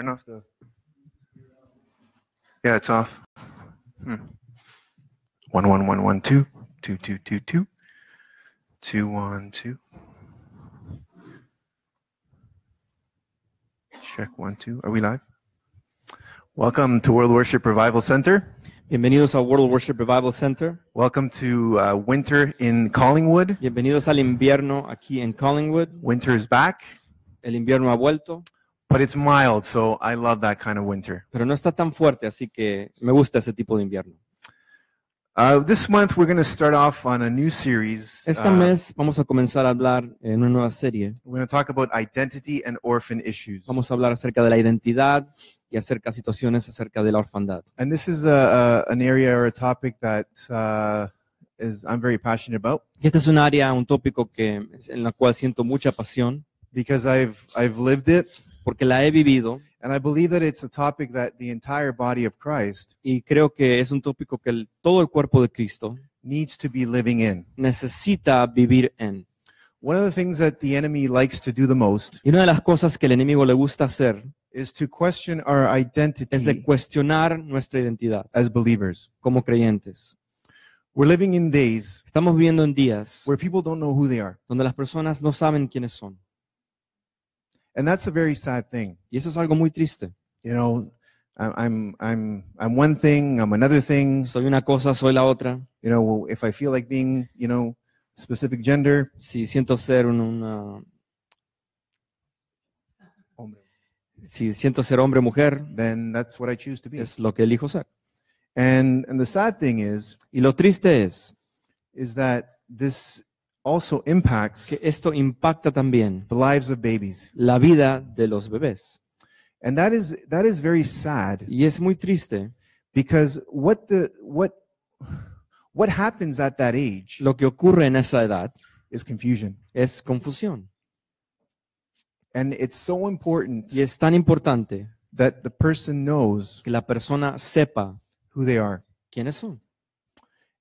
Turn off the. Yeah, it's off. Hmm. One one one one two two two two two two one two. Check one two. Are we live? Welcome to World Worship Revival Center. Bienvenidos a World Worship Revival Center. Welcome to uh, winter in Collingwood. Bienvenidos al invierno aquí en Collingwood. Winter is back, El invierno ha vuelto, but it's mild, so I love that kind of winter. pero no está tan fuerte, así que me gusta ese tipo de invierno. Uh, this month we're going to start off on a new series. Este Uh, mes vamos a comenzar a hablar en una nueva serie. we're going to talk about identity and orphan issues. Vamos a hablar acerca de la identidad y acerca situaciones acerca de la orfandad. And this is a, a, an area or a topic that uh, is I'm very passionate about Y este es un área, un tópico que, en la cual siento mucha pasión because I've I've lived it, porque la he vivido and I believe that it's a topic that the entire body of Christ y creo que es un tópico que el- todo el cuerpo de Cristo needs to be living in. necesita vivir en. One of the things that the enemy likes to do the most Y una de las cosas que el enemigo le gusta hacer is to question our es de identity cuestionar nuestra identidad as believers. como creyentes. We're living in days Estamos viviendo en días where people don't know who they are, donde las personas no saben quiénes son. And that's a very sad thing. Y eso es algo muy triste. You know, I'm I'm I'm one thing, I'm another thing. Soy una cosa, soy la otra. You know, if I feel like being, you know, specific gender, Si siento ser un- una, si siento ser hombre o mujer, then that's what I choose to be. es lo que elijo ser. And and the sad thing is Y lo triste es is that this also impacts que esto impacta también the lives of babies. la vida de los bebés. And that is that is very sad Y es muy triste because what the what what happens at that age lo que ocurre en esa edad is confusion. es confusión. And it's so important Y es tan importante that the person knows que la persona sepa who they are. quiénes son.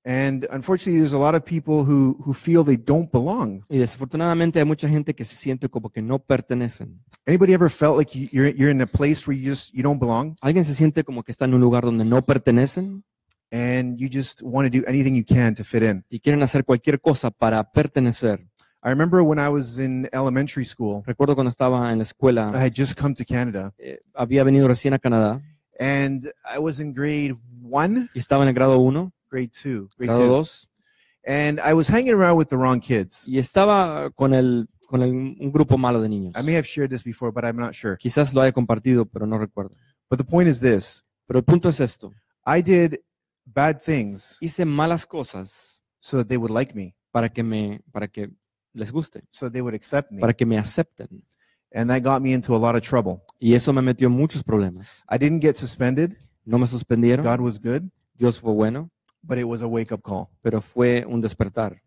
And unfortunately there's a lot of people who who feel they don't belong. Y desafortunadamente hay mucha gente que se siente como que no pertenecen. Anybody ever felt like you- you're you're in a place where you just you don't belong ¿Alguien se siente como que está en un lugar donde no pertenecen and you just want to do anything you can to fit in? y quieren hacer cualquier cosa para pertenecer? I remember when I was in elementary school, Recuerdo cuando estaba en la escuela, I had just come to Canada eh, había venido recién a Canadá and I was in grade 1, y estaba en el grado 1, grade 2, grade grado 2. 2, And I was hanging around with the wrong kids. y estaba con, el, con el- un grupo malo de niños. I may have shared this before, but I'm not sure. Quizás lo haya compartido, pero no recuerdo. But the point is this Pero el punto es esto. I did bad things Hice malas cosas so that they would like me, para que, me, para que les guste, so that they would accept me. para que me acepten. And that got me into a lot of trouble. Y eso me metió en muchos problemas. I didn't get suspended. No me suspendieron, God was good, Dios fue bueno, but it was a wake up call. pero fue un despertar.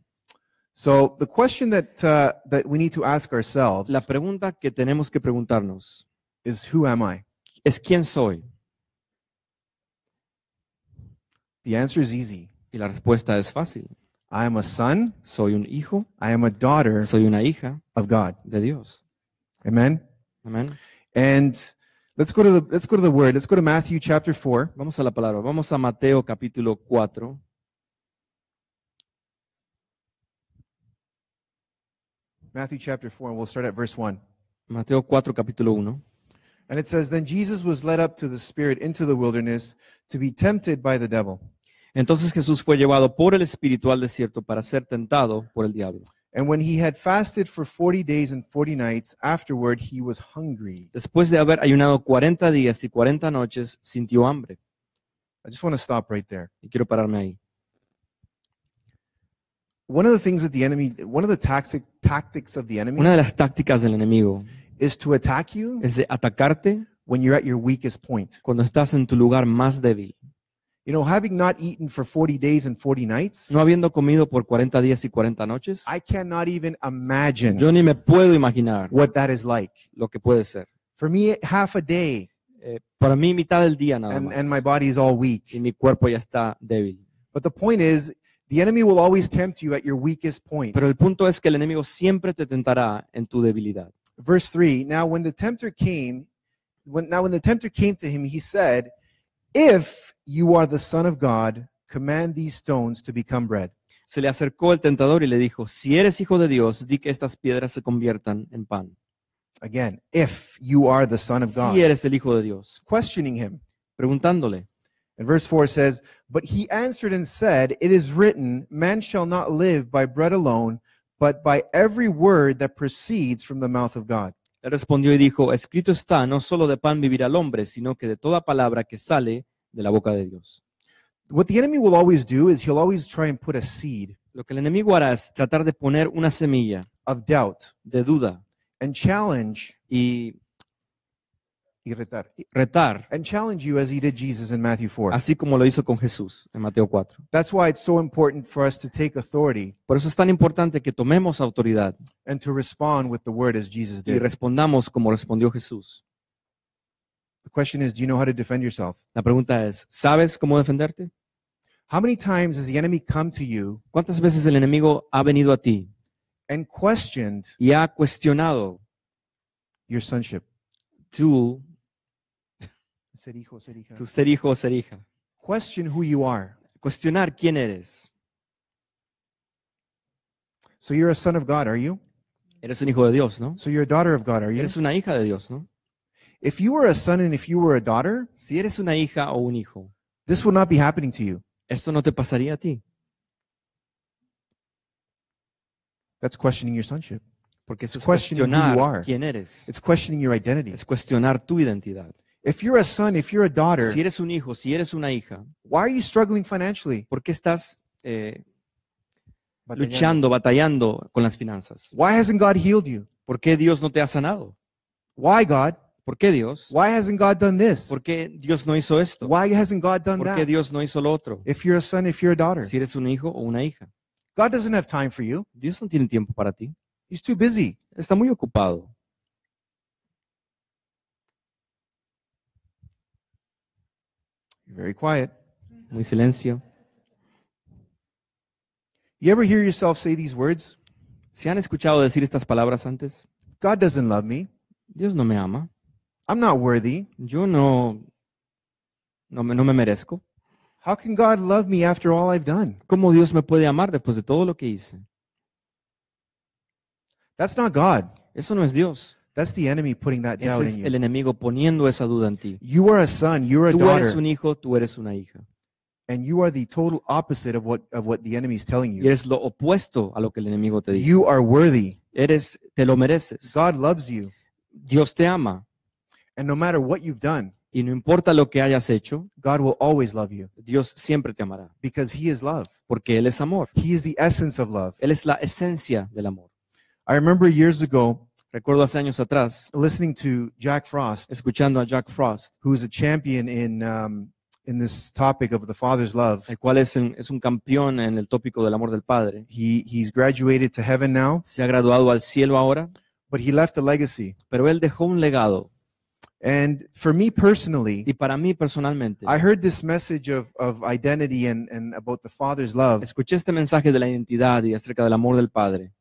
So the question that uh, that we need to ask ourselves La pregunta que tenemos que preguntarnos is who am I? es quién soy. The answer is easy. Y la respuesta es fácil. I am a son, Soy un hijo, I am a daughter soy una hija of God. de Dios. Amen. Amén. And let's go to the let's go to the word. Let's go to Matthew chapter 4. Vamos a la palabra. Vamos a Mateo capítulo 4. Matthew chapter 4 and we'll start at verse 1. Mateo 4 capítulo 1. And it says then Jesus was led up to the spirit into the wilderness to be tempted by the devil. Entonces Jesús fue llevado por el espíritu al desierto para ser tentado por el diablo. And when he had fasted for 40 days and 40 nights afterward he was hungry. Después de haber ayunado 40 días y 40 noches, sintió hambre. I just want to stop right there. Y quiero pararme ahí. One of the things that the enemy one of the tactic, tactics of the enemy Una de las tácticas del enemigo is to attack you es de atacarte when you're at your weakest point. cuando estás en tu lugar más débil. You know, having not eaten for 40 days and 40 nights, No habiendo comido por 40 días y 40 noches, I cannot even imagine yo ni me puedo imaginar what that is like. lo que puede ser. For me, half a day Eh, para mí, mitad del día nada and, más. and my body is all weak. y mi cuerpo ya está débil. But the point is, the enemy will always tempt you at your weakest point. Pero el punto es que el enemigo siempre te tentará en tu debilidad. Verse 3 Now, when the tempter came, when, now, when the tempter came to him, he said, If you are the Son of God, command these stones to become bread. Se le acercó el tentador y le dijo, si eres hijo de Dios, di que estas piedras se conviertan en pan. Again, if you are the Son of God. Si eres el hijo de Dios. Questioning him. Preguntándole. And verse 4 says, But he answered and said, It is written, Man shall not live by bread alone, but by every word that proceeds from the mouth of God. Le respondió y dijo, escrito está, no solo de pan vivirá el hombre, sino que de toda palabra que sale de la boca de Dios. What the enemy will always do is he'll always try and put a seed Lo que el enemigo hará es tratar de poner una semilla of doubt de duda and challenge y y retar, retar, and challenge you as he did Jesus in Matthew 4. así como lo hizo con Jesús en Mateo 4. That's why it's so important for us to take authority Por eso es tan importante que tomemos autoridad and to respond with the word as Jesus did. y respondamos como respondió Jesús. The question is, do you know how to defend yourself? La pregunta es, ¿sabes cómo defenderte? How many times has the enemy come to you ¿Cuántas veces el enemigo ha venido a ti and questioned y ha cuestionado your sonship? tu, Ser hijo, ser hija. tu ser hijo o ser hija? Question who you are. Cuestionar quién eres. So you're a son of God, are you? Eres un hijo de Dios, ¿no? So you're a daughter of God, are you? Eres una hija de Dios, ¿no? If you were a son and if you were a daughter, Si eres una hija o un hijo, this will not be happening to you. esto no te pasaría a ti, That's questioning your sonship. porque eso es questioning who you are. cuestionar quién eres. It's questioning your identity. Es cuestionar tu identidad. If you're a son, if you're a daughter, Si eres un hijo, si eres una hija, why are you struggling financially? ¿por qué estás eh, Batallando. luchando, batallando con las finanzas? Why hasn't God healed you? ¿Por qué Dios no te ha sanado? Why, God? ¿Por qué Dios? Why hasn't God done this? ¿Por qué Dios no hizo esto? Why hasn't God done ¿Por qué that? Dios no hizo lo otro? If you're a son, if you're a daughter, Si eres un hijo o una hija, God doesn't have time for you. Dios no tiene tiempo para ti. He's too busy. Está muy ocupado. Very quiet. Muy silencio. You ever hear yourself say these words? ¿Se han escuchado decir estas palabras antes? God doesn't love me. Dios no me ama. I'm not worthy. Yo no, no, me, no me merezco. How can God love me after all I've done? ¿Cómo Dios me puede amar después de todo lo que hice? That's not God. Eso no es Dios. That's the enemy putting that Ese doubt es in el enemigo poniendo esa duda en ti. You are a son, you're a Tú eres daughter, un hijo, tú eres una hija. and you are the total opposite of what of what the enemy is telling Y you. eres lo opuesto a lo que el enemigo te dice. You are worthy. Eres, te lo mereces. God loves you. Dios te ama. And no matter what you've done, Y no importa lo que hayas hecho, God will always love you Dios siempre te amará. because he is love. Porque Él es amor. He is the essence of love. Él es la esencia del amor. I remember years ago Recuerdo hace años atrás, listening to Jack Frost, escuchando a Jack Frost, who's a champion in um, in this topic of the Father's love. el cual es un, es un campeón en el tópico del amor del Padre. He he's graduated to heaven now, Se ha graduado al cielo ahora, but he left a legacy. pero Él dejó un legado. And for me personally, Y para mí personalmente, I heard this message of, of identity and, and about the Father's love, escuché este mensaje de la identidad y acerca del amor del Padre.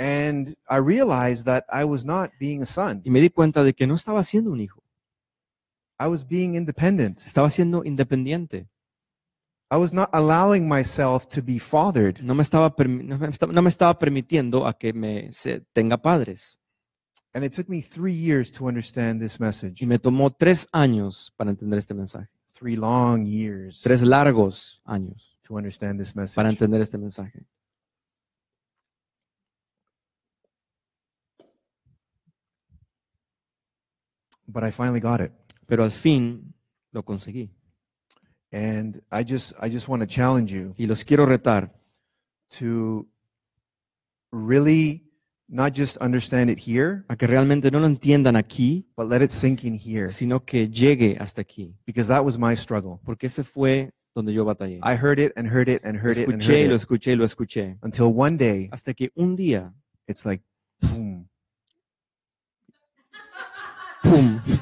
And I realized that I was not being a son. Y me di cuenta de que no estaba siendo un hijo, I was being independent. estaba siendo independiente. I was not allowing myself to be fathered. No me estaba, no me estaba, no me estaba permitiendo a que me se- tenga padres. And it took me three years to understand this message. Y me tomó tres años para entender este mensaje. Three long years Tres largos años to understand this para message. entender este mensaje. But I finally got it. Pero al fin lo conseguí. And I just I just want to challenge you Y los quiero retar to really not just understand it here, a que realmente no lo entiendan aquí, but let it sink in here sino que llegue hasta aquí. because that was my struggle. Porque ese fue donde yo batallé. I heard it and heard it and Lo heard it and escuché heard lo it escuché lo escuché. until one day Hasta que un día, it's like boom. ¡Pum!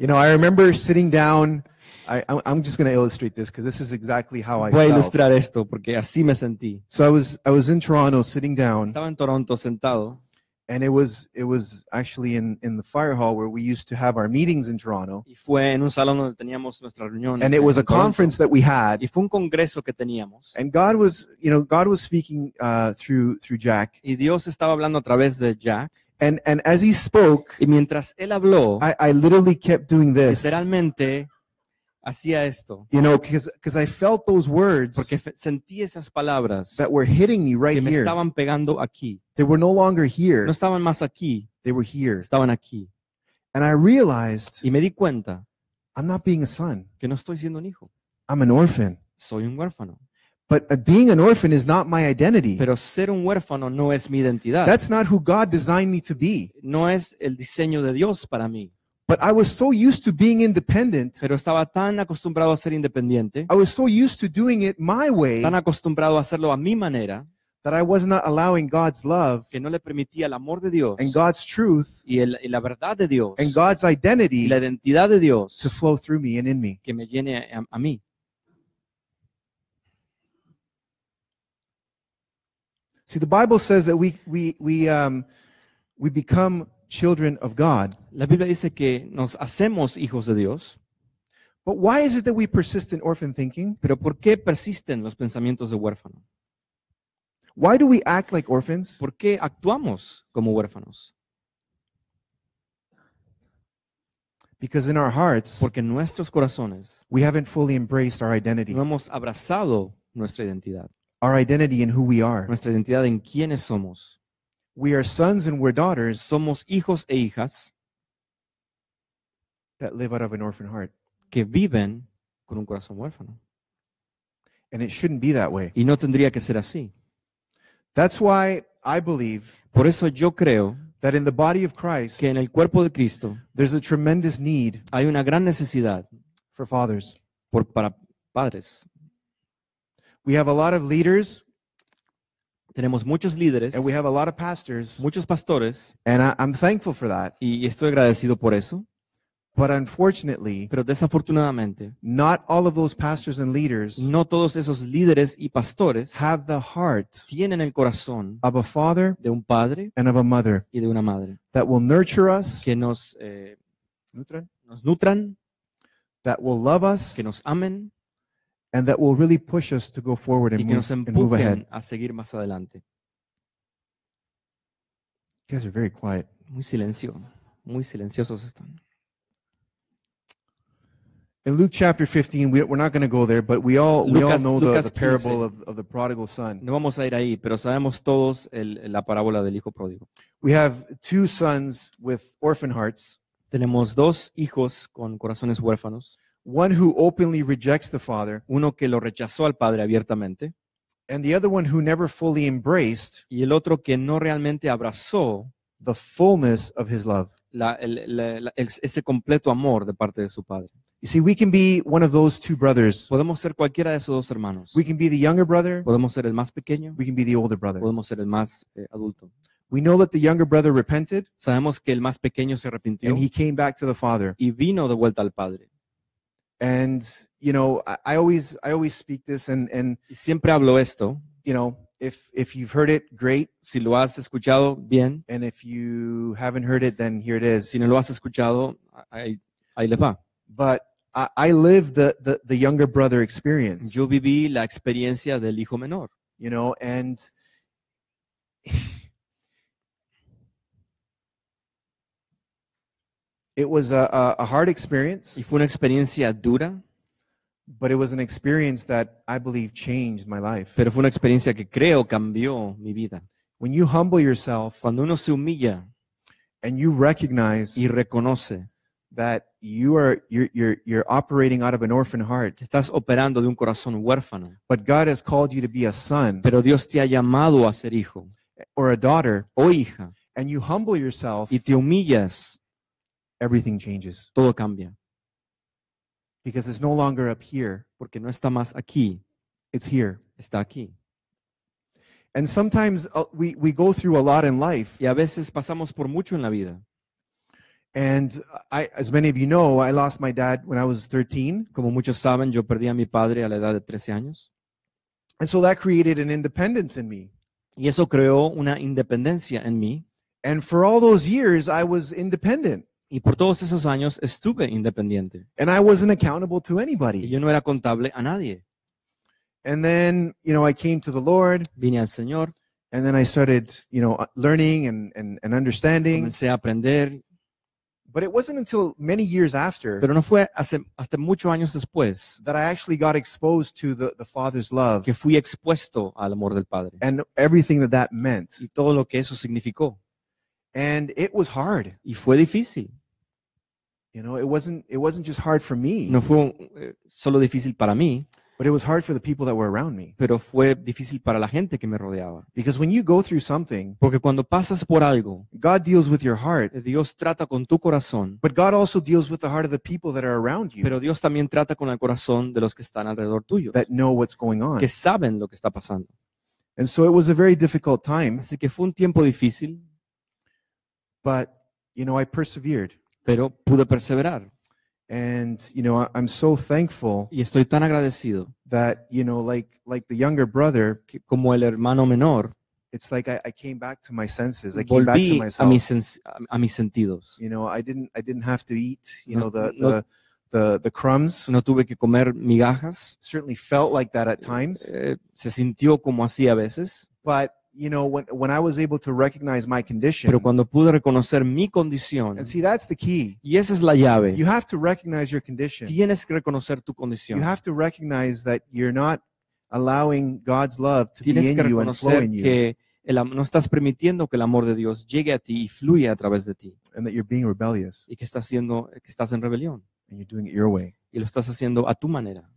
You know, I remember sitting down. I, I'm- I'm just going to illustrate this because this is exactly how I Voy a felt. ilustrar esto porque así me sentí. So I was I was in Toronto sitting down, Estaba en Toronto sentado and it was it was actually in in the fire hall where we used to have our meetings in Toronto, Y fue en un salón donde teníamos nuestra reunión. and en- it was en a Toronto. conference that we had, Y fue un congreso que teníamos. and God was you know God was speaking uh, through through Jack, Y Dios estaba hablando a través de Jack. And and as he spoke, Y mientras él habló, I, I literally kept doing this, literalmente hacía esto. you know, because I felt those words Porque sentí esas palabras that were hitting me right que me here. estaban pegando aquí. They were no longer here; No estaban más aquí, they were here, estaban aquí. and I realized Y me di cuenta I'm not being a son; que no estoy siendo un hijo, I'm an orphan. soy un huérfano. But uh, being an orphan is not my identity. Pero ser un huérfano no es mi identidad. That's not who God designed me to be. No es el diseño de Dios para mí. But I was so used to being independent. Pero estaba tan acostumbrado a ser independiente, I was so used to doing it my way tan acostumbrado a hacerlo a mi manera, that I was not allowing God's love que no le permitía el amor de Dios and God's truth y, el- y la verdad de Dios and God's y identity la identidad de Dios to flow through me and in me. que me llene a, a mí. See, the Bible says that we we we um we become children of God. La Biblia dice que nos hacemos hijos de Dios, But why is it that we persist in orphan thinking? pero ¿por qué persisten los pensamientos de huérfano? Why do we act like orphans? ¿Por qué actuamos como huérfanos? Because in our hearts Porque en nuestros corazones we haven't fully embraced our identity. no hemos abrazado nuestra identidad, Our identity in who we are. nuestra identidad en quiénes somos. We are sons and we're daughters Somos hijos e hijas that live out of an orphan heart. que viven con un corazón huérfano. And it shouldn't be that way. Y no tendría que ser así. That's why I believe Por eso yo creo that in the body of Christ, que en el cuerpo de Cristo there's a tremendous need hay una gran necesidad for fathers. por, para padres. We have a lot of leaders. Tenemos muchos líderes, and we have a lot of pastors, muchos pastores, and I, I'm thankful for that. y estoy agradecido por eso, But unfortunately, pero desafortunadamente not all of those pastors and leaders no todos esos líderes y pastores have the heart tienen el corazón of a father de un padre and of a mother y de una madre that will nurture us, que nos, eh, nutran, nos nutran, that will love us, que nos amen and that will really push us to go forward y and que move, nos and move ahead. a seguir más adelante. You guys are very quiet. Muy silencio, muy silenciosos están. In Luke chapter 15, we, we're not going to go there, but we all we all know the, the parable 15. of, of the prodigal son. No vamos a ir ahí, pero sabemos todos el- la parábola del hijo pródigo. We have two sons with orphan hearts, Tenemos dos hijos con corazones huérfanos, one who openly rejects the father, uno que lo rechazó al padre abiertamente and the other one who never fully embraced y el otro que no realmente abrazó the fullness of his love. la- el- la- la- ese completo amor de parte de su padre. You see, we can be one of those two brothers. Podemos ser cualquiera de esos dos hermanos. We can be the younger brother, Podemos ser el más pequeño, we can be the older brother. podemos ser el más eh, adulto. We know that the younger brother repented Sabemos que el más pequeño se arrepintió and he came back to the father. y vino de vuelta al padre. And you know, I, I always I always speak this and and siempre hablo esto. you know, if if you've heard it, great. Si lo has escuchado, bien. And if you haven't heard it, then here it is. Si no lo has escuchado, ahí, ahí les va. But I, I lived the, the the younger brother experience, Yo viví la experiencia del hijo menor. you know, and it was a, a, hard experience, Y fue una experiencia dura, but it was an experience that I believe changed my life. pero fue una experiencia que creo cambió mi vida. When you humble yourself Cuando uno se humilla and you recognize y reconoce that you are you're, you're you're operating out of an orphan heart, que estás operando de un corazón huérfano, but God has called you to be a son pero Dios te ha llamado a ser hijo or a daughter, o hija. And you humble yourself, y te humillas, everything changes todo cambia, because it's no longer up here; porque no está más aquí, it's here. está aquí. And sometimes uh, we we go through a lot in life, Y a veces pasamos por mucho en la vida. and I, as many of you know, I lost my dad when I was 13, Como muchos saben, yo perdí a mi padre a la edad de 13 años and so that created an independence in me. y eso creó una independencia en mí. And for all those years, I was independent Y por todos esos años estuve independiente. and I wasn't accountable to Y anybody. yo no era contable a nadie. And then, you know, I came to the Lord Vine al Señor, and then I started, you know, learning and, and, and understanding. comencé a aprender, But it wasn't until many years after pero no fue hace, hasta muchos años después that I actually got exposed to the, the Father's love que fui expuesto al amor del Padre and everything that that meant. y todo lo que eso significó. And it was hard. Y fue difícil. You know, it wasn't it wasn't just hard for me, No fue eh, solo difícil para mí, but it was hard for the people that were around me. pero fue difícil para la gente que me rodeaba. Because when you go through something, Porque cuando pasas por algo, God deals with your heart, eh, Dios trata con tu corazón, but God also deals with the heart of the people that are around you pero Dios también trata con el corazón de los que están alrededor tuyo, that know what's going on. que saben lo que está pasando. And so it was a very difficult time, Así que fue un tiempo difícil, but you know, I persevered. Pero pude perseverar. And you know, I- I'm so thankful Y estoy tan agradecido that, you know, like like the younger brother, que como el hermano menor, it's like I, I came back to my senses. I came back to volví a myself. mis, sens- a- a mis sentidos. You know, I didn't I didn't have to eat, you No- know, the no- the the the crumbs. No tuve que comer migajas. Certainly felt like that at times. eh, se sintió como así a veces, But you know, when when I was able to recognize my condition, pero cuando pude reconocer mi condición, and see that's the key. y esa es la llave, You have to recognize your condition. tienes que reconocer tu You condición. have to recognize that you're not allowing God's love to be Tienes que in you and flow reconocer in you, que el am- no estás permitiendo que el amor de Dios llegue a ti y fluya a través de ti, and that you're being rebellious y que estás, haciendo, que estás en rebelión, and you're doing it your way. y lo estás haciendo a tu manera.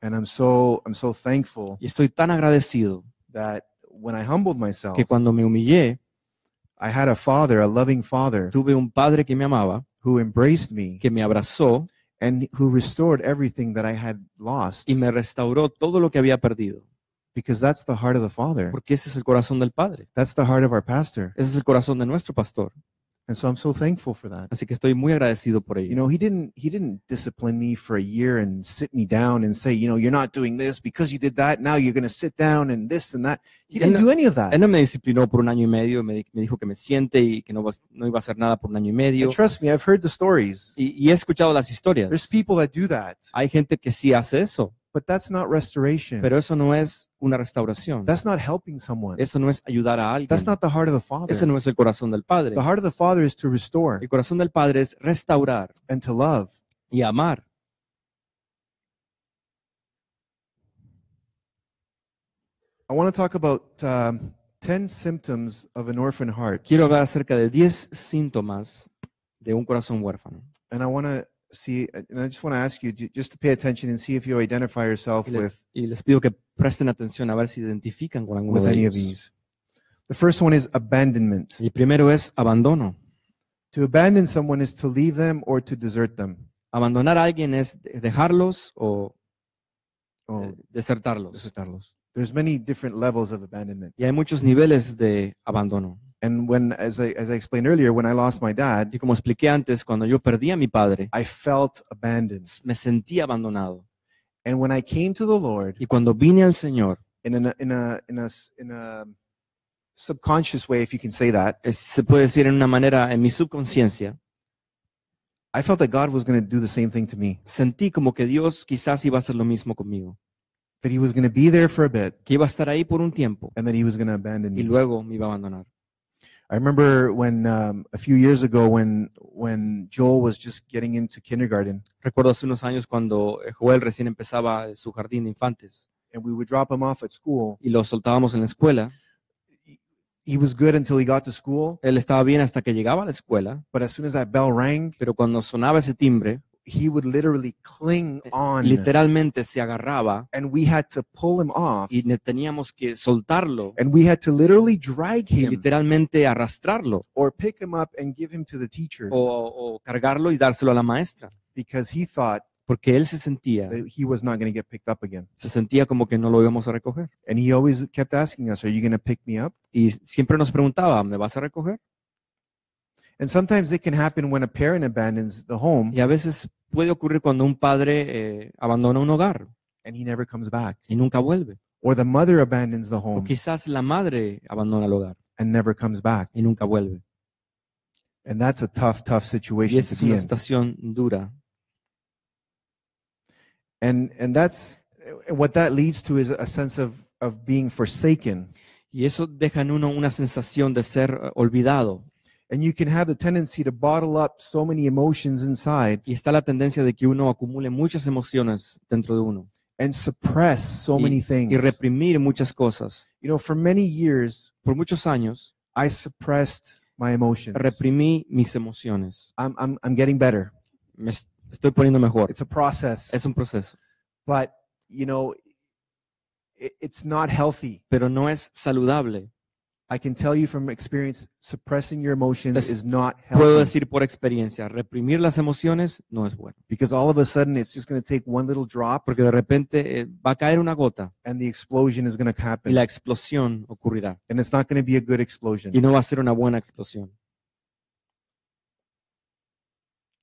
And I'm so I'm so thankful Y estoy tan agradecido that when I humbled myself, que cuando me humillé, I had a father, a loving father, tuve un padre que me amaba, who embraced me que me abrazó and who restored everything that I had lost. y me restauró todo lo que había perdido, Because that's the heart of the father. porque ese es el corazón del Padre, That's the heart of our pastor. ese es el corazón de nuestro pastor. And so I'm so thankful for that. Así que estoy muy agradecido por ello. You know, he didn't he didn't discipline me for a year and sit me down and say, you know, you're not doing this because you did that. Now you're going to sit down and this and that. He didn't no- do any of that. Él no me disciplinó por un año y medio, me, me dijo que me siente y que no, no iba a hacer nada por un año y And medio. trust me, I've heard the stories. Y, y he escuchado las historias. There's people that do that, Hay gente que sí hace eso, but that's not restoration. pero eso no es una restauración. That's not helping someone. Eso no es ayudar a alguien. That's not the heart of the Father. Ese no es el corazón del Padre. The heart of the Father is to restore El corazón del Padre es restaurar and to love. y amar. I want to talk about um, 10 symptoms of an orphan heart. Quiero hablar acerca de 10 síntomas de un corazón huérfano. And I want to see, and I just want to ask you ju- just to pay attention and see if you identify yourself Y with, les, y les pido que presten atención a ver si identifican con alguno with de any of these. The first one is abandonment. El primero es abandono. To abandon someone is to leave them or to desert them. Abandonar a alguien es de- dejarlos o Oh, eh, desertarlos. desertarlos. There's many different levels of abandonment. Y hay muchos niveles de abandono. And when, as I, as I explained earlier, when I lost my dad, Y como expliqué antes, cuando yo perdí a mi padre, I felt abandoned. me sentí abandonado. And when I came to the Lord Y cuando vine al Señor, in a, in a, in a, in a subconscious way, if you can say that, se puede decir en una manera, en mi subconsciencia, I felt that God was going to do the same thing to me, sentí como que Dios quizás iba a hacer lo mismo conmigo, that He was going to be there for a bit que iba a estar ahí por un tiempo and that He was going to abandon y me. luego me iba a abandonar. I remember when um, a few years ago when when Joel was just getting into kindergarten Recuerdo hace unos años cuando eh, Joel recién empezaba su jardín de infantes and we would drop him off at school. y lo soltábamos en la escuela. He was good until he got to school, Él estaba bien hasta que llegaba a la escuela, but as soon as that bell rang, pero cuando sonaba ese timbre, he would literally cling eh, on, literalmente se agarraba and we had to pull him off, y teníamos que soltarlo and we had to literally drag y him literalmente arrastrarlo or pick him up and give him to the teacher o, o cargarlo y dárselo a la maestra, because he thought porque él se sentía, that he was not going to get picked up again. se sentía como que no lo íbamos a recoger. And he always kept asking us, "Are you going to pick me up?" Y siempre nos preguntaba, ¿me vas a recoger? And sometimes it can happen when a parent abandons the home Y a veces puede ocurrir cuando un padre eh, abandona un hogar and he never comes back, y nunca vuelve. or the mother abandons the home. O quizás la madre abandona el hogar and never comes back. y nunca vuelve. And that's a tough, tough Y situation esa to es una in. situación dura. And and that's what that leads to is a sense of of being forsaken. Y eso deja en uno una sensación de ser eh, olvidado. And you can have the tendency to bottle up so many emotions inside Y está la tendencia de que uno acumule muchas emociones dentro de uno and suppress so many things. y reprimir muchas cosas. You know, for many years Por muchos años I suppressed my emotions. reprimí mis emociones. I'm I'm I'm getting better. Me es- estoy poniendo mejor. It's a process. Es un proceso, but you know it, it's not healthy pero no es saludable. I can tell you from experience suppressing your emotions Es- is not Puedo healthy decir por experiencia, reprimir las emociones no es bueno, because all of a sudden it's just going to take one little drop porque de repente eh, va a caer una gota and the explosion is going to y happen la explosión ocurrirá. and it's not going to be a good explosion Y no va a ser una buena explosión.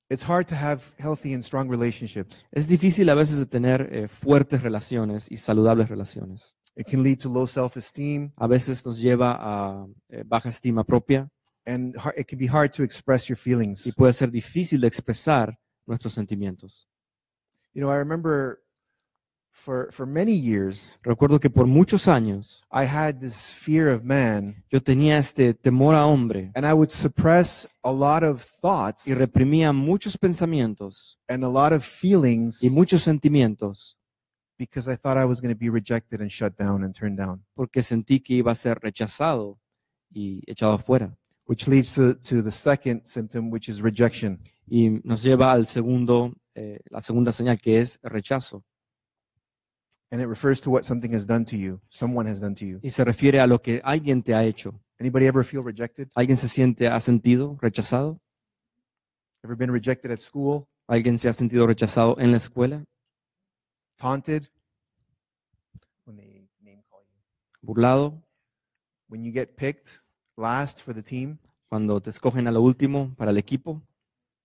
it's hard to have healthy and strong relationships Es difícil a veces de tener eh, fuertes relaciones y saludables relaciones. It can lead to low self-esteem A veces nos lleva a eh, baja estima propia and it can be hard to express your feelings. y puede ser difícil de expresar nuestros sentimientos. you know i remember for for many years Recuerdo que por muchos años i had this fear of man yo tenía este temor a hombre and i would suppress a lot of thoughts y reprimía muchos pensamientos and a lot of feelings y muchos sentimientos because I thought I was going to be rejected and shut down and turned down, porque sentí que iba a ser rechazado y echado afuera. which leads to, to the second symptom, which is rejection. Y nos lleva al segundo, eh, la segunda señal que es rechazo. And it refers to what something has done to you, someone has done to you. Y se refiere a lo que alguien te ha hecho. Anybody ever feel rejected? ¿Alguien se siente, ha sentido rechazado? Ever been rejected at school, ¿Alguien se ha sentido rechazado en la escuela? Taunted? When they name call you. ¿Burlado? When you get picked last for the team, Cuando te escogen a lo último para el equipo?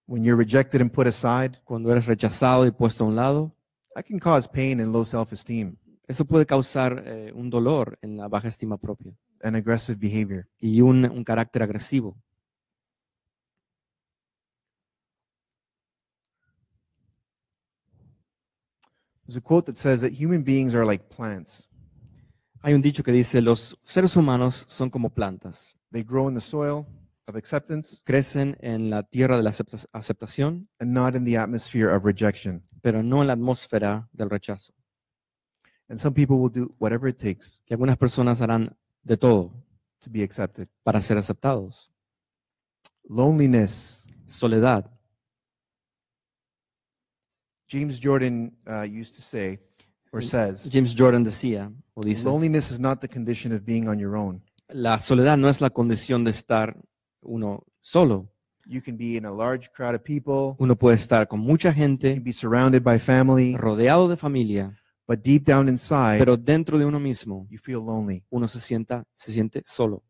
when you're rejected and put aside, Cuando eres rechazado y puesto a un lado? that can cause pain and low self-esteem Eso puede causar eh, un dolor en la baja estima propia and aggressive behavior. y un, un carácter agresivo. There's a quote that says that human beings are like plants. Hay un dicho que dice, los seres humanos son como plantas. They grow in the soil of acceptance Crecen en la tierra de la acepta- aceptación, and not in the atmosphere of rejection. pero no en la atmósfera del rechazo. And some people will do whatever it takes Y algunas personas harán de todo to be accepted. para ser aceptados. Loneliness. Soledad. James Jordan uh, used to say, or says, James Jordan decía, o dice, loneliness is not the condition of being on your own. la soledad no es la condición de estar uno solo. You can be in a large crowd of people, Uno puede estar con mucha you can gente, be surrounded by family, rodeado de familia, but deep down inside, pero dentro de uno mismo you feel lonely. uno se sienta, se siente solo.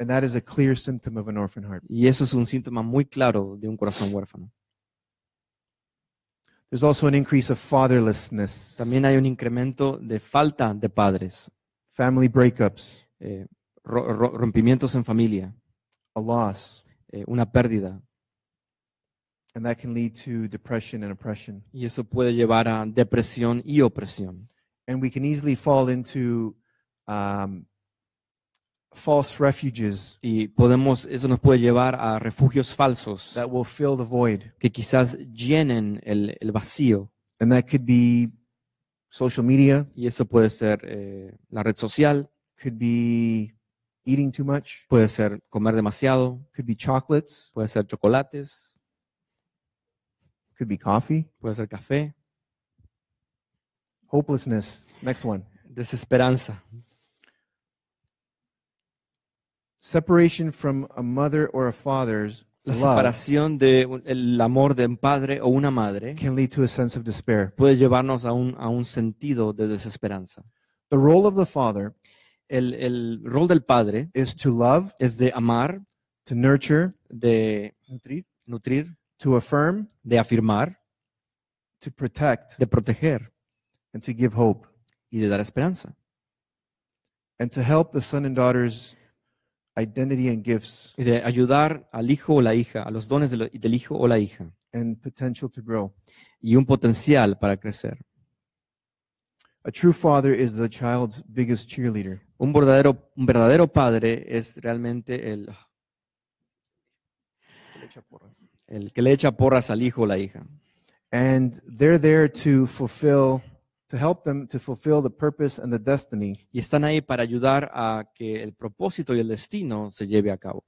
And that is a clear symptom of an orphan heart. Y eso es un síntoma muy claro de un corazón huérfano. There's also an increase of fatherlessness, También hay un incremento de falta de padres, family breakups, eh, ro- ro- rompimientos en familia, a loss, eh, una pérdida. and that can lead to depression and oppression. Y eso puede llevar a depresión y opresión. And we can easily fall into um, false refuges Y podemos, eso nos puede llevar a refugios falsos that will fill the void. que quizás llenen el, el vacío. And that could be social media, Y eso puede ser eh, la red social, could be eating too much, puede ser comer demasiado, could be chocolates, puede ser chocolates, could be coffee, puede ser café, hopelessness. Next one. desesperanza, Separation from a mother or a father's la love separación del amor de un padre o una madre can lead to a sense of despair. puede llevarnos a un, a un sentido de desesperanza. The role of the father El, el rol del padre is to love, es de amar, to nurture, de nutrir, to affirm, de afirmar, to protect, de proteger and to give hope, y de dar esperanza. and to help the son and daughters identity and gifts y de ayudar al hijo o la hija, a los dones del hijo o la hija and potential to grow. y un potencial para crecer. A true father is the child's biggest cheerleader. Un verdadero, un verdadero padre es realmente el, el que le echa porras al hijo o la hija. And they're there to fulfill, to help them to fulfill the purpose and the destiny Y están ahí para ayudar a que el propósito y el destino se lleve a cabo.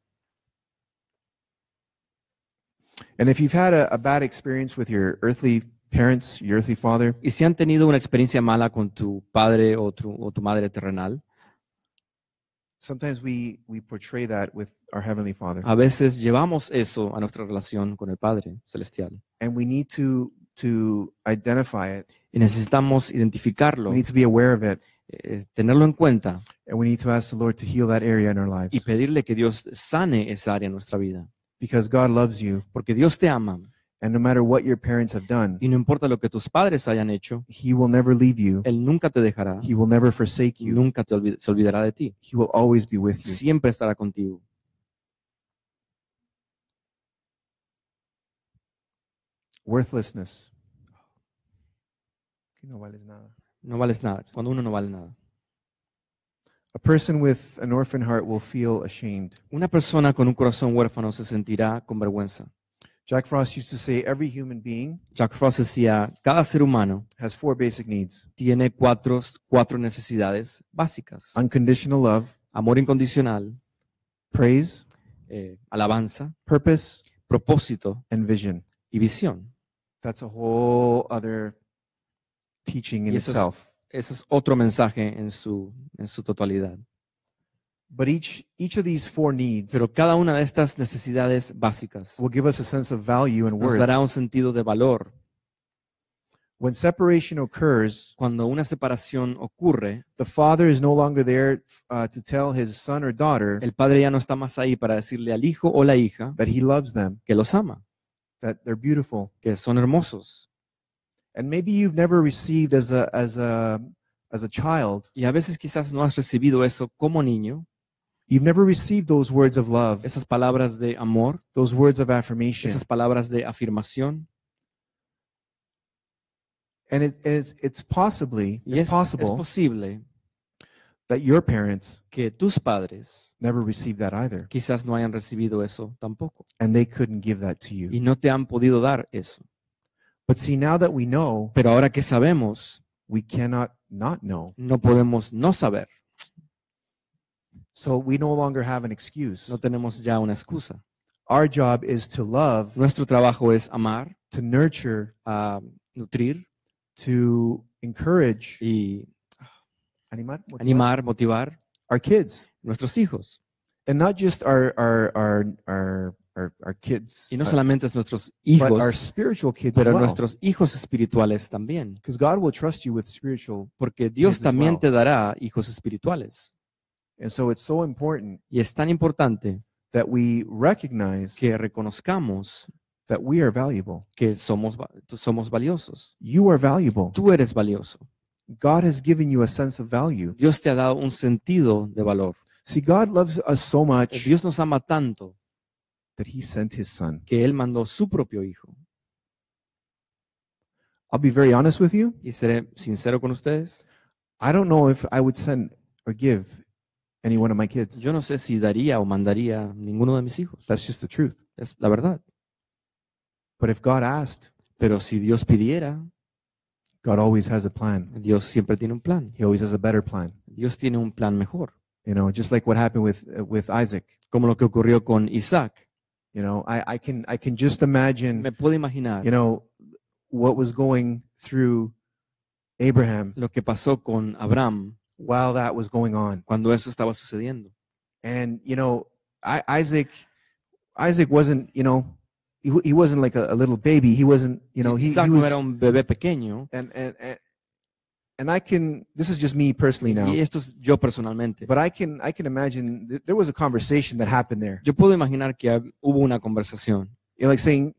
And if you've had a, a bad experience with your earthly parents, your earthly father, Y si han tenido una experiencia mala con tu padre o tu, o tu madre terrenal, sometimes we, we portray that with our heavenly father. a veces llevamos eso a nuestra relación con el Padre Celestial. And we need to, to identify it. Y necesitamos identificarlo, We need to be aware of it. eh, tenerlo en cuenta And we need to ask the Lord to heal that area in our y pedirle que Dios sane esa área en nuestra vida. Because God loves you. Porque Dios te ama And no matter what your parents have done, y no importa lo que tus padres hayan hecho, He will never leave you. Él nunca te dejará, He will never forsake you. nunca te olvid- se olvidará de ti. He will always be with you. Siempre estará contigo. Worthlessness. Que no vales nada. No vales nada, cuando uno no vale nada. A person with an orphan heart will feel ashamed. Una persona con un corazón huérfano se sentirá con vergüenza. Jack Frost used to say every human being Jack Frost decía, cada ser humano has four basic needs tiene cuatro, cuatro necesidades básicas. unconditional love, Amor incondicional, praise, eh, alabanza, purpose, propósito and vision. y visión. That's a whole other teaching in es- itself. Es otro mensaje en su, en su totalidad. But each each of these four needs Pero cada una de estas necesidades básicas will give us a sense of value and nos worth. dará un sentido de valor. When separation occurs, Cuando una separación ocurre, the father is no longer there uh, to tell his son or daughter el padre ya no está más ahí para decirle al hijo o la hija that he loves them, que los ama, that they're beautiful. que son hermosos. And maybe you've never received as a as a as a child, Y a veces quizás no has recibido eso como niño, you've never received those words of love, esas palabras de amor, those words of affirmation. esas palabras de afirmación. And it, it's it's possibly Y it's es, es possible posible that your parents que tus padres never received that either, quizás no hayan recibido eso tampoco and they couldn't give that to you. y no te han podido dar eso. But see, now that we know, Pero ahora que sabemos, we cannot not know. no podemos no saber, So we no longer have an excuse. no tenemos ya una excusa. Our job is to love, Nuestro trabajo es amar, to nurture, a nutrir to encourage, y animar, motivar animar, motivar our kids, nuestros hijos. and not just our our our our our, our kids, Y no uh, solamente es nuestros but our spiritual kids as pero well. nuestros hijos espirituales también. Because God will trust you with spiritual, Porque Dios as también well. te dará hijos espirituales. and so it's so important Y es tan importante that we recognize que reconozcamos that we are valuable. que somos, somos valiosos. You are valuable. Tú eres valioso. God has given you a sense of value. Dios te ha dado un sentido de valor. See, God loves us so much Dios nos ama tanto that He sent His Son. que Él mandó su propio hijo. I'll be very honest with you. Y seré sincero con ustedes. I don't know if I would send or give any one of my kids. Yo no sé si daría o mandaría ninguno de mis hijos. That's just the truth. Es la verdad. But if God asked, Pero si Dios pidiera, God always has a plan. Dios siempre tiene un plan. He always has a better plan. Dios tiene un plan mejor. You know, just like what happened with with Isaac. Como lo que ocurrió con Isaac. You know, I, I can I can just imagine. Me puedo imaginar You know, what was going through Abraham lo que pasó con Abraham while that was going on. cuando eso estaba sucediendo. And you know, I, Isaac, Isaac wasn't. You know, he, he wasn't like a, a little baby. He wasn't. You know, he, Isaac he no was. era un bebé pequeño. and and and and I can. This is just me personally now. Y esto es yo personalmente. But I can I can imagine th- there was a conversation that happened there. Yo puedo imaginar que hab- hubo una conversación. You're like saying,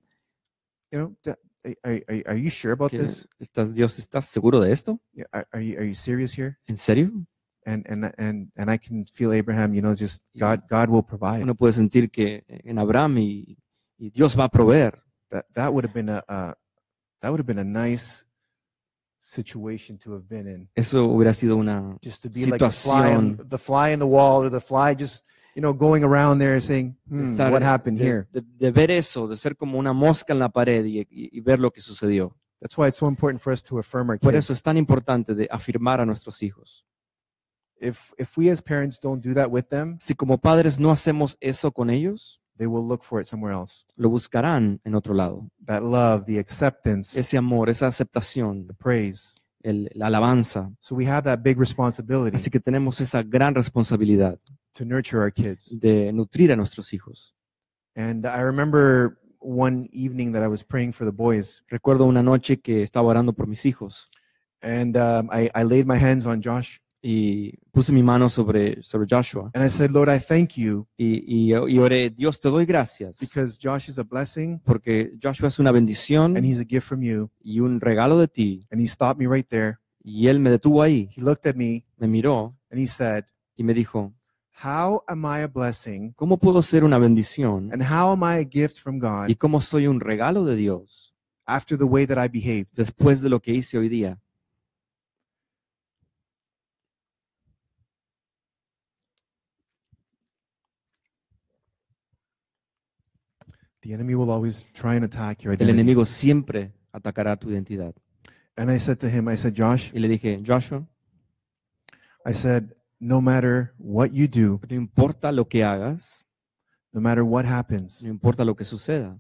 you know, "Da- are, are, are you sure about que this? ¿estás, Dios, ¿estás seguro de esto? Yeah, Are, are you are you serious here? ¿En serio? and and and and I can feel Abraham, you know, just God God will provide. Uno puede sentir que en Abraham y, y Dios va a proveer. That that would have been a uh, that would have been a nice situation to have been in. Eso hubiera sido una Just to be like the fly, on, the fly in the wall or the fly just you know going around there and saying, hmm, estar- what happened de, here? de- de ver eso, de ser como una mosca en la pared y, y- y ver lo que sucedió. That's why it's so important for us to affirm our Por kids. eso es tan importante de afirmar a nuestros hijos. If if we as parents don't do that with them, Si como padres no hacemos eso con ellos, they will look for it somewhere else. lo buscarán en otro lado. That love, the acceptance, Ese amor, esa aceptación, the praise. el- la alabanza. So we have that big responsibility Así que tenemos esa gran responsabilidad to nurture our kids. de nutrir a nuestros hijos. And I remember one evening that I was praying for the boys, Recuerdo una noche que estaba orando por mis hijos and um, I, I laid my hands on Josh, y puse mi mano sobre, sobre Joshua and I said, Lord, I thank you y, y, y oré, Dios te doy gracias because Josh is a blessing porque Joshua es una bendición and he's a gift from you. y un regalo de ti. And he stopped me right there. Y él me detuvo ahí, He looked at me me miró and he said, y me dijo, How am I a blessing? ¿cómo puedo ser una bendición And how am I a gift from God y cómo soy un regalo de Dios after the way that I behaved? después de lo que hice hoy día? The enemy will always try and attack your El identity. enemigo siempre atacará tu identidad. And I said to him, I said, Josh, Y le dije, Joshua, I said, no matter what you do, no importa lo que hagas, no matter what happens, no importa lo que suceda,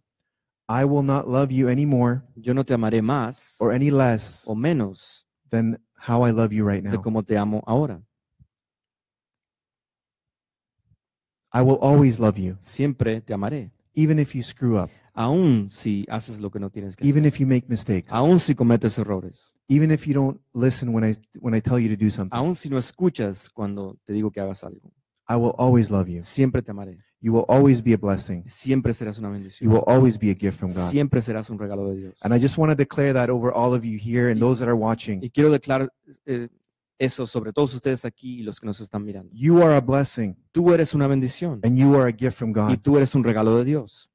I will not love you any more yo no te amaré más or any less o menos than how I love you right de now. como te amo ahora. I will always love you, Siempre te amaré, even if you screw up, aun si haces lo que no tienes que even hacer, if you make mistakes, aun si cometes errores, even if you don't listen when I when I tell you to do something. aun si no escuchas cuando te digo que hagas algo. I will always love you. Siempre te amaré. You will always be a blessing. Siempre serás una You will always be a gift from God. Siempre serás un regalo de Dios. And I just want to declare that over all of you here and those that are watching. Y quiero declarar eh, eso sobre todos ustedes aquí y los que nos están mirando. You are a blessing Tú eres una bendición and you are a gift from y God. tú eres un regalo de Dios.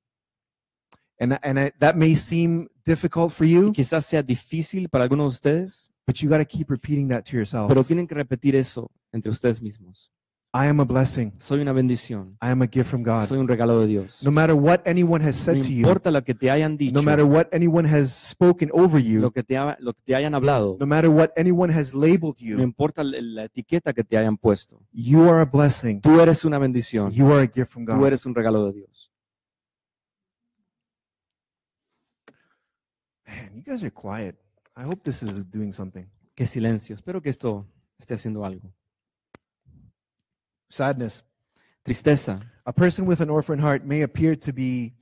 And and I, that may seem difficult for Y you, quizás sea difícil para algunos de ustedes, but you got to keep repeating that to yourself. pero tienen que repetir eso entre ustedes mismos. I am a blessing. Soy una bendición. I am a gift from God. Soy un regalo de Dios. No matter what anyone has No said to you, importa lo que te hayan dicho, no matter what anyone has spoken over you. lo que te, ha- lo que te hayan hablado, no matter what anyone has labeled no you, importa la, etiqueta que te hayan puesto. you are a blessing. Tú eres una bendición. You are a gift from God. Tú eres un regalo de Dios. Man, you guys are quiet. I hope this is doing something. Qué silencio. Espero que esto esté haciendo algo. Sadness. Tristeza. A person with an orphan heart may appear to be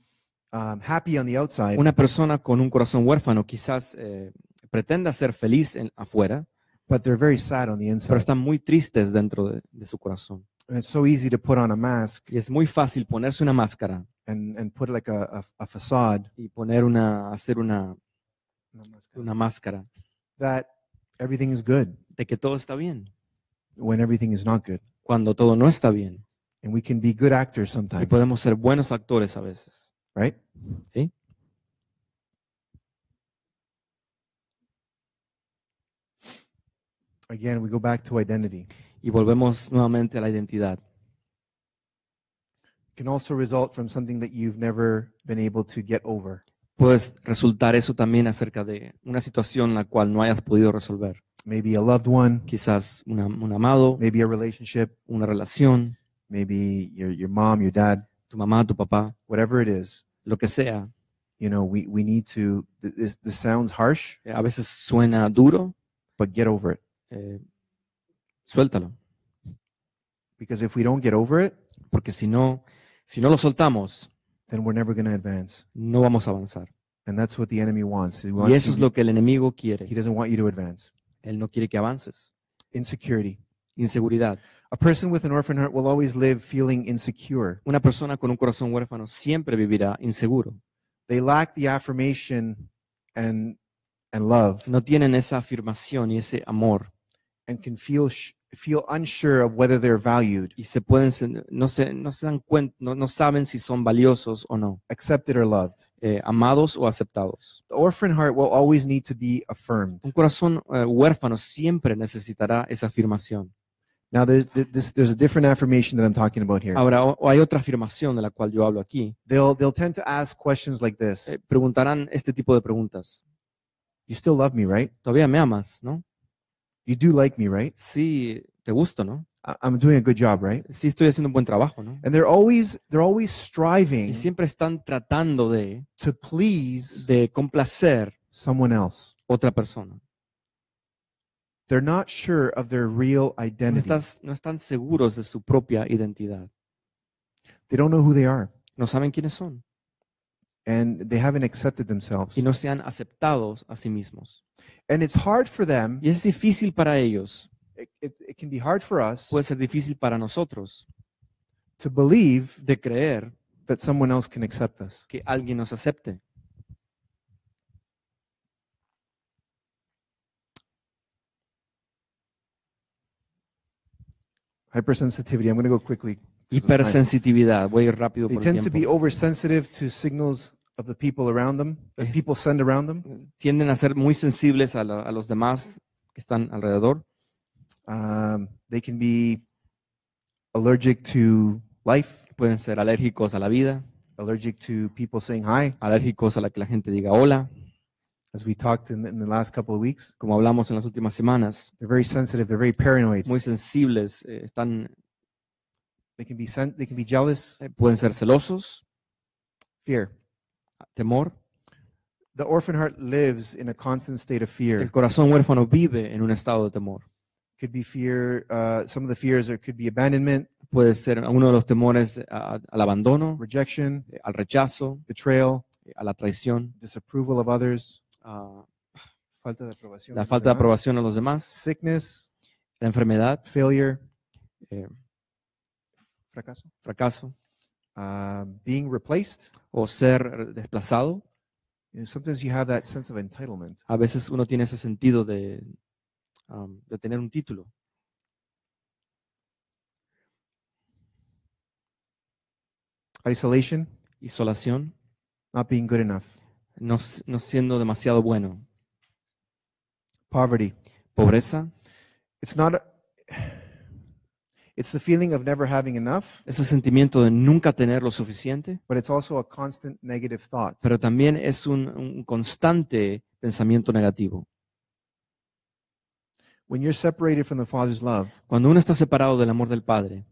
um, happy on the outside, Una persona con un corazón huérfano quizás eh, pretenda ser feliz en, afuera, but they're very sad on the pero inside. están muy tristes dentro de, de su corazón. And it's so easy to put on a mask Y es muy fácil ponerse una máscara and, and put like a, a, a facade y poner una, hacer una, una máscara that everything is good de que todo está bien, when everything is not good. Cuando todo no está bien. And we can be good actors Y sometimes, podemos ser buenos actores a veces. right? ¿sí? Again, we go back to identity. Y volvemos nuevamente a la identidad. can also result from something that you've never been able to get over. Puede resultar eso también acerca de una situación la cual no hayas podido resolver. Maybe a loved one, Quizás una- un amado, maybe a relationship, una relación, maybe your, your mom, your dad, tu mamá, tu papá, whatever it is. lo que sea. You know, we, we need to, this, this sounds harsh, Eh, A veces suena duro, but get over it. eh, suéltalo. Because if we don't get over it, Porque si no, si no lo soltamos, then we're never going to advance. no vamos a avanzar. And that's what the enemy wants. He, Y eso es lo que el enemigo quiere. he doesn't want you to advance. Él no quiere que avances. Insecurity. Inseguridad. A person with an orphan heart will always live feeling insecure. Una persona con un corazón huérfano siempre vivirá inseguro. They lack the affirmation and and love No tienen esa afirmación y ese amor and can feel sh- feel unsure of whether they're valued, y se pueden no se, no se dan cuenta, no, no saben si son valiosos o no, accepted, or loved. eh, amados o aceptados. The orphan heart will always need to be affirmed. Un corazón eh, huérfano siempre necesitará esa afirmación. Now, there's, this, there's a different affirmation that I'm talking about here. Ahora, o hay otra afirmación de la cual yo hablo aquí. They'll, they'll tend to ask questions like this Eh, preguntarán este tipo de preguntas. You still love me, right? Todavía me amas, ¿no? You do like me, right? Sí, te gusto, ¿no? I'm doing a good job, right? Sí, estoy haciendo un buen trabajo, ¿no? And they're always they're always Y striving siempre están tratando de, to please de complacer someone else. otra persona. They're not sure of their real No, identity. estás- no están seguros de su propia identidad. They don't know who they are, No saben quiénes son and they haven't accepted themselves. y no se han aceptado a sí mismos. And it's hard for them. Y es difícil para ellos, It, it, it can be hard for us puede ser difícil para nosotros to believe de creer that someone else can accept us. que alguien nos acepte. Hypersensitivity. I'm going to go quickly. Hipersensitividad, voy a ir rápido They por el tend to be tiempo. oversensitive to signals of the people around them, that Eh. people send around them. Tienden a ser muy sensibles a, la- a los demás que están alrededor. Um, they can be allergic to life, Pueden ser alérgicos a la vida, allergic to people saying hi, alérgicos a la que la gente diga hola, as we talked in, in the last couple of weeks. como hablamos en las últimas semanas. They're very sensitive. They're very paranoid. Muy sensibles, eh, están, They can be sen- they can be jealous, eh, pueden ser celosos, fear. Temor. The orphan heart lives in a constant state of fear. El corazón huérfano vive en un estado de temor. Could be fear. Uh, some of the fears are could be abandonment, Puede ser uno de los temores eh, a- al abandono, rejection, eh, al rechazo, betrayal, eh, a la traición, disapproval of others, falta de aprobación. la falta de aprobación a los demás, Sickness, la enfermedad, failure, eh, fracaso, fracaso uh, being replaced. o ser desplazado. You know, sometimes you have that sense of entitlement. A veces uno tiene ese sentido de, um, de tener un título. Isolation, Isolación, not being good enough. no, no siendo demasiado bueno. Poverty. Pobreza, It's not. A, it's the feeling of never having enough, ese sentimiento de nunca tener lo suficiente, but it's also a constant negative thought. pero también es un, un constante pensamiento negativo. When you're separated from the Father's love, Cuando uno está separado del amor del Padre,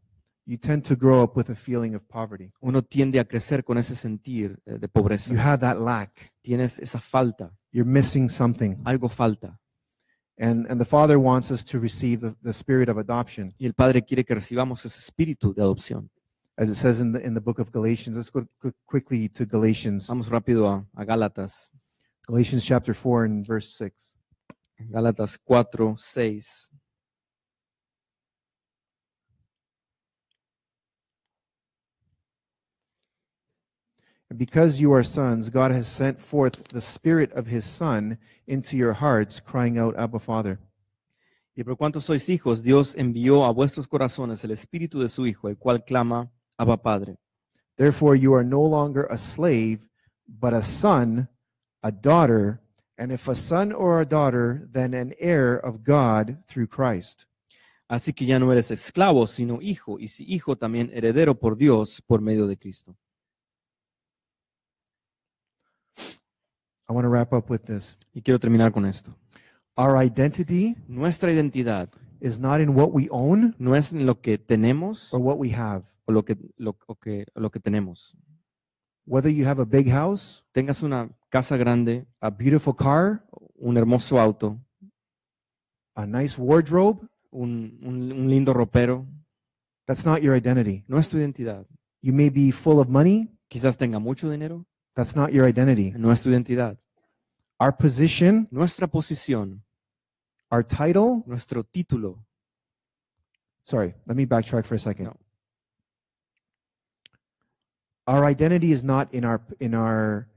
you tend to grow up with a feeling of poverty. uno tiende a crecer con ese sentir eh, de pobreza. You have that lack. Tienes esa falta, You're missing something. algo falta. And, and the Father wants us to receive the, the spirit of adoption. Y el Padre quiere que recibamos ese espíritu de adopción. As it says in the, in the book of Galatians. Let's go quickly to Galatians. Vamos rápido a, a Gálatas. Galatians chapter 4 and verse 6. Gálatas 4, 6. And because you are sons, God has sent forth the Spirit of His Son into your hearts, crying out, Abba, Father. Y por cuanto sois hijos, Dios envió a vuestros corazones el espíritu de su Hijo, el cual clama, Abba Padre. Therefore, you are no longer a slave, but a son, a daughter, and if a son or a daughter, then an heir of God through Christ. Así que ya no eres esclavo, sino hijo, y si hijo también heredero por Dios por medio de Cristo. I want to wrap up with this. Y quiero terminar con esto. Our identity Nuestra identidad is not in what we own no es en lo que tenemos or what we have. o lo que, lo, o que, lo que tenemos. Whether you have a big house, Tengas una casa grande, a beautiful car, un hermoso auto, a nice wardrobe, un, un- un lindo ropero, that's not your identity. no es tu identidad. You may be full of money, Quizás tenga mucho dinero, that's not your identity. no es tu identidad. Our position, Nuestra posición, our title, nuestro título, sorry, let me backtrack for a second. No. Our identity is not in our in our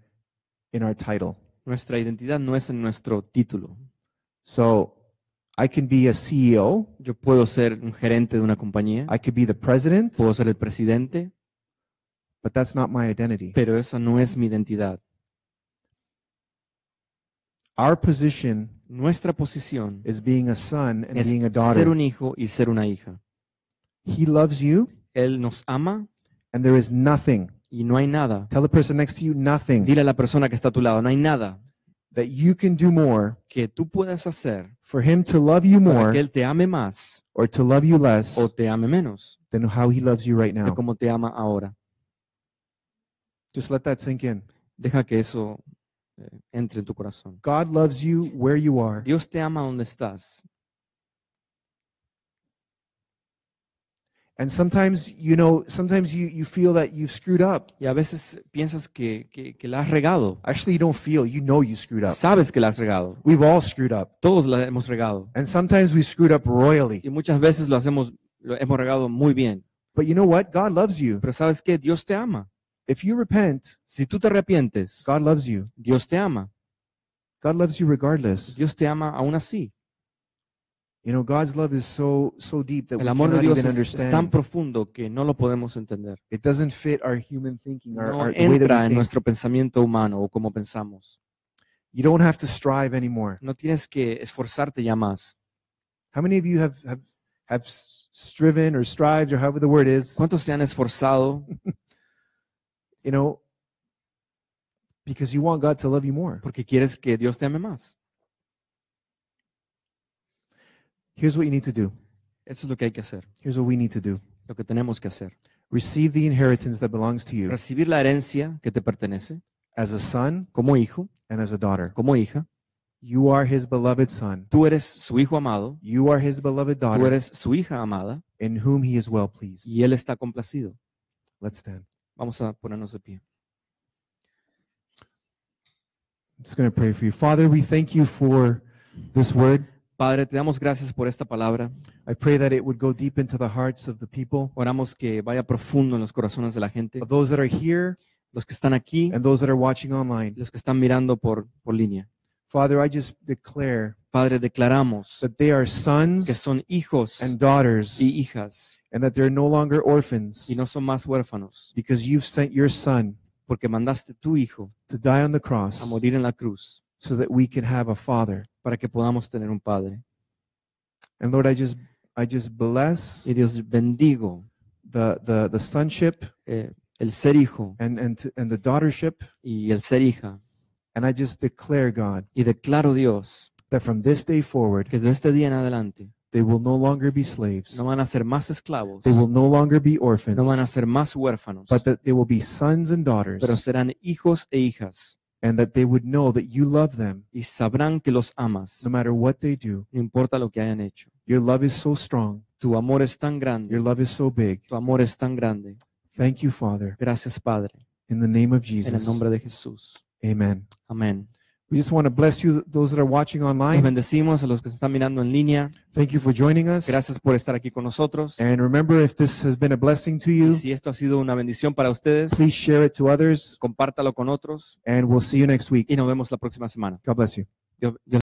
in our title. nuestra identidad no es en nuestro título. So I can be a CEO. Yo puedo ser un gerente de una compañía, I could be the president, puedo ser el presidente, but that's not my identity. pero esa no es mi identidad. Our position Nuestra posición is being a son and es being a daughter. ser un hijo y ser una hija. He loves you, Él nos ama and there is nothing. y no hay nada. Tell the person next to you nothing Dile a la persona que está a tu lado, no hay nada that you can do more que tú puedas hacer for him to love you para more que Él te ame más or to love you less o te ame menos than how he loves you right de now. como te ama ahora. Just let that sink in. Deja que eso eh, entre en tu corazón. God loves you where you are. Dios te ama donde estás. And sometimes, you know, sometimes you, you feel that you've screwed up. Y a veces piensas que, que, que la has regado. Actually, you don't feel, you know you screwed up. Sabes que la has regado. We've all screwed up. Todos la hemos regado. And sometimes we screwed up royally. Y muchas veces lo hacemos, lo hemos regado muy bien. But you know what? God loves you. Pero sabes que Dios te ama. If you repent, Si tú te arrepientes, God loves you. Dios te ama. God loves you regardless. Dios te ama aún así. You know, God's love is so so deep that we El amor de cannot Dios even es, es tan understand. profundo que no lo podemos entender. It doesn't fit our human thinking, our, No our the way that entra we en think. nuestro pensamiento humano o como pensamos. You don't have to strive anymore. No tienes que esforzarte ya más. How many of you have have have striven or strived or however the word is? ¿Cuántos se han esforzado You know, because you want God to love you more. porque quieres que Dios te ame más? Here's what you need to do. Eso es lo que hay que hacer, Here's what we need to do. lo que tenemos que hacer. Receive the inheritance that belongs to you Recibir la herencia que te pertenece as a son como hijo, and as a daughter. como hija. You are his beloved son. Tú eres su hijo amado, You are his beloved daughter. tú eres su hija amada in whom he is well pleased. y Él está complacido. Let's stand. Vamos a ponernos de pie. I'm just going to pray for you. Father, we thank you for this word. Padre, te damos gracias por esta palabra. I pray that it would go deep into the hearts of the people, Oramos que vaya profundo en los corazones de la gente, of those that are here los que están aquí, and those that are watching online. los que están mirando por, por línea. Father, I just declare Padre, declaramos that they are que sons son hijos and daughters y hijas and that they're no longer orphans y no son más huérfanos, because you've sent your son porque mandaste tu hijo to die on the a cross morir en la cruz so that we can have a father. para que podamos tener un padre. And Lord, I just I just bless Y Dios bendigo the the the sonship eh, el ser hijo and and and the daughtership y el ser hija. And I just declare God Y declaro, Dios, that from this day forward que desde este día en adelante they will no longer be slaves. no van a ser más esclavos, They will no longer be orphans, no van a ser más huérfanos, but that they will be sons and daughters pero serán hijos e hijas and that they would know that you love them y sabrán que los amas, no matter what they do. no importa lo que hayan hecho. Your love is so strong. Tu amor es tan Your love is so big. tu amor es tan grande. Thank you, Father. Gracias, Padre, In the name of en el Jesus. nombre de Jesús. Amen. Amén. We just want to bless you, those that are watching Los online. bendecimos a los que se están mirando en línea. Thank you for joining us. Gracias por estar aquí con nosotros. And remember, if this has been a blessing to Y you, si esto ha sido una bendición para ustedes, please share it to others. compártalo con otros And we'll see you next week. y nos vemos la próxima semana. God bless you. Dios- Dios